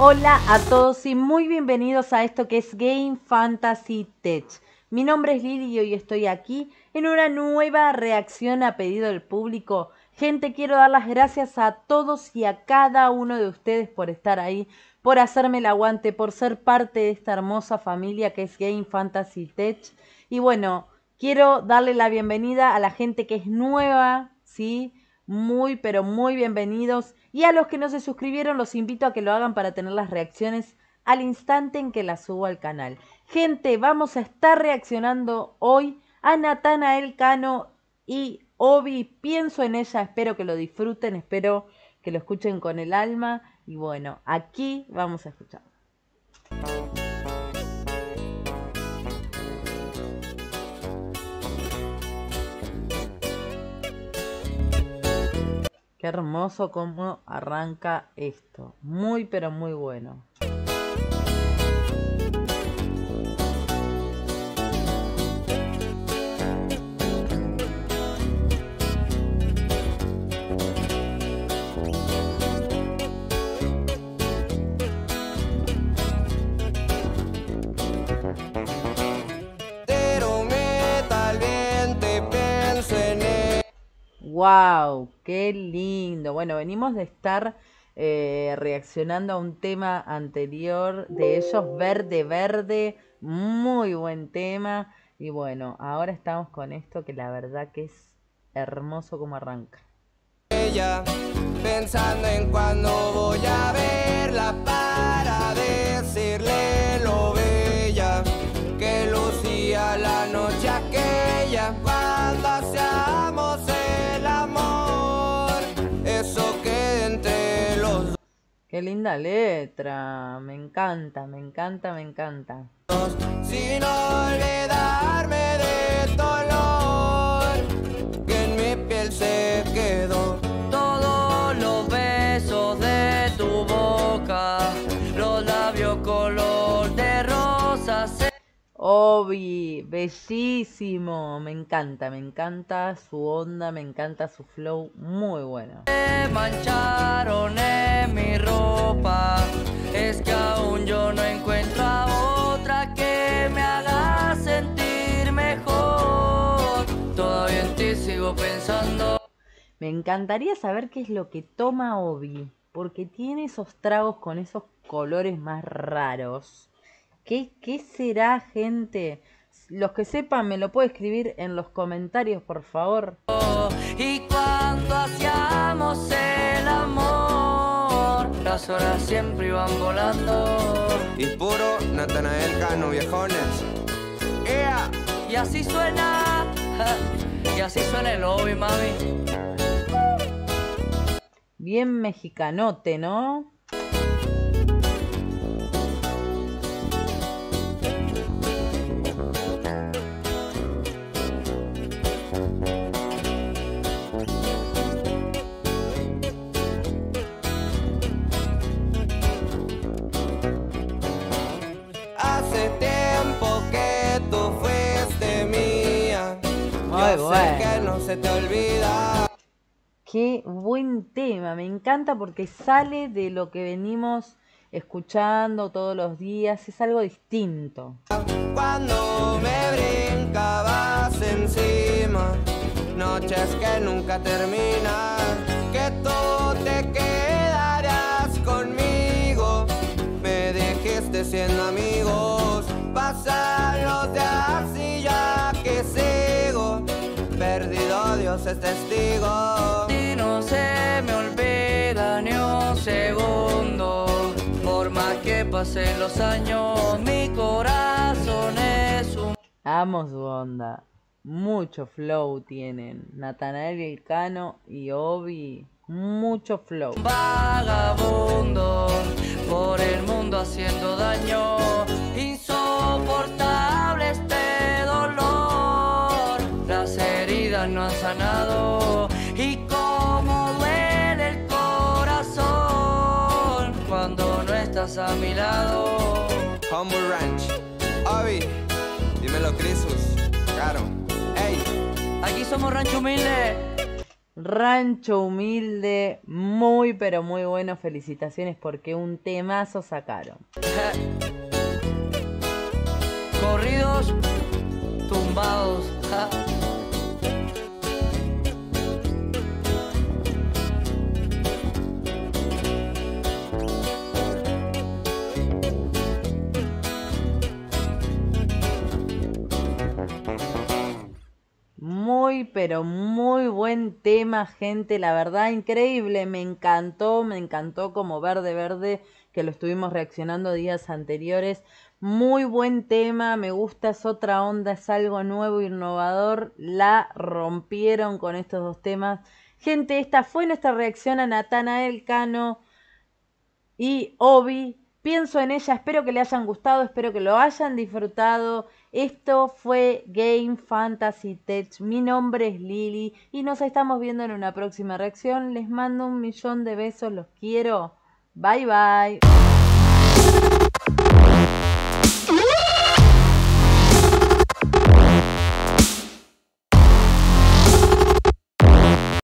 Hola a todos y muy bienvenidos a esto que es Game Fantasy Tech. Mi nombre es Lili y hoy estoy aquí en una nueva reacción a pedido del público. Gente, quiero dar las gracias a todos y a cada uno de ustedes por estar ahí, por hacerme el aguante, por ser parte de esta hermosa familia que es Game Fantasy Tech. Y bueno, quiero darle la bienvenida a la gente que es nueva, ¿sí? Muy, pero muy bienvenidos. Y a los que no se suscribieron, los invito a que lo hagan para tener las reacciones al instante en que las subo al canal. Gente, vamos a estar reaccionando hoy a Natanael Cano y Obi. Pienso en ella, espero que lo disfruten, espero que lo escuchen con el alma. Y bueno, aquí vamos a escuchar. Qué hermoso cómo arranca esto. Muy pero muy bueno. ¡Wow! ¡Qué lindo! Bueno, venimos de estar eh, reaccionando a un tema anterior de ellos, Verde Verde, muy buen tema. Y bueno, ahora estamos con esto que la verdad que es hermoso como arranca. Ella, pensando en cuando Qué linda letra, me encanta, me encanta, me encanta. sin olvidarme de dolor que en mi piel se quedó. Todos los besos de tu boca, los labios color de rosa. se- Obi, bellísimo, me encanta, me encanta su onda, me encanta su flow, muy bueno. Me mancharon Me encantaría saber qué es lo que toma Obi, porque tiene esos tragos con esos colores más raros. ¿Qué, qué será, gente? Los que sepan, me lo puede escribir en los comentarios, por favor. Y cuando hacíamos el amor, las horas siempre iban volando. Y puro Natanael Cano, viejones. ¡Ea! Y así suena. Y así suena el lobby, mami. Bien mexicanote, ¿no? Hace tiempo que tú fuiste mía. Muy bueno. sé que no se te olvida. Qué buen tema, me encanta porque sale de lo que venimos escuchando todos los días, es algo distinto. Cuando me brincabas encima. Noches que nunca terminan. Que tú te quedarías conmigo. Me dijiste siendo amigos. Pasan los días y ya que sigo. Dios es testigo. Y no se me olvida ni un segundo. Por más que pasen los años, mi corazón es un Amo su onda. Mucho flow tienen. Natanael Elcano y Obi. Mucho flow. vagabundo por el mundo haciendo daño. No han sanado. Y cómo duele el corazón cuando no estás a mi lado. Humble Ranch. Obi. Dímelo, Crisus. Caro. Ey. Aquí somos Rancho Humilde. Rancho Humilde, muy pero muy bueno, felicitaciones porque un temazo sacaron. Corridos tumbados. pero muy buen tema, gente. La verdad, increíble. Me encantó, me encantó como Verde Verde, que lo estuvimos reaccionando días anteriores. Muy buen tema, me gusta, es otra onda, es algo nuevo, innovador. La rompieron con estos dos temas. Gente, esta fue nuestra reacción a Natanael Cano y Obi. Pienso en ella, espero que le hayan gustado, espero que lo hayan disfrutado. Esto fue Game Fantasy Tech. Mi nombre es Lili y nos estamos viendo en una próxima reacción. Les mando un millón de besos, los quiero. Bye bye.